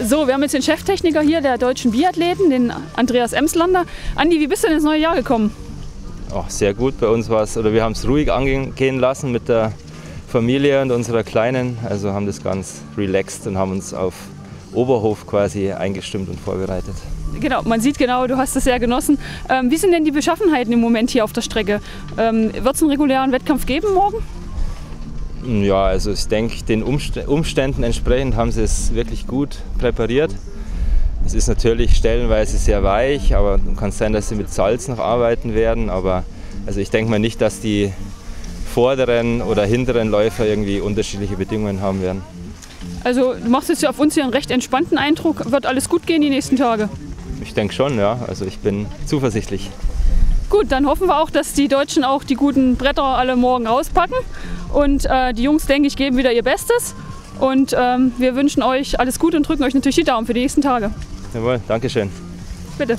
So, wir haben jetzt den Cheftechniker hier der deutschen Biathleten, den Andreas Emslander. Andi, wie bist du denn ins neue Jahr gekommen? Oh, sehr gut. Bei uns war es, oder wir haben es ruhig angehen lassen mit der Familie und unserer Kleinen. Also haben das ganz relaxed und haben uns auf Oberhof quasi eingestimmt und vorbereitet. Genau, man sieht genau, du hast es sehr genossen. Ähm, wie sind denn die Beschaffenheiten im Moment hier auf der Strecke? Ähm, Wird es einen regulären Wettkampf geben morgen? Ja, also ich denke, den Umständen entsprechend haben sie es wirklich gut präpariert. Es ist natürlich stellenweise sehr weich, aber kann sein, dass sie mit Salz noch arbeiten werden. Aber also ich denke mal nicht, dass die vorderen oder hinteren Läufer irgendwie unterschiedliche Bedingungen haben werden. Also du machst jetzt auf uns hier einen recht entspannten Eindruck. Wird alles gut gehen die nächsten Tage? Ich denke schon, ja. Also ich bin zuversichtlich. Gut, dann hoffen wir auch, dass die Deutschen auch die guten Bretter alle morgen rauspacken. Und äh, die Jungs, denke ich, geben wieder ihr Bestes. Und ähm, wir wünschen euch alles Gute und drücken euch natürlich die Daumen für die nächsten Tage. Jawohl, Dankeschön. Bitte.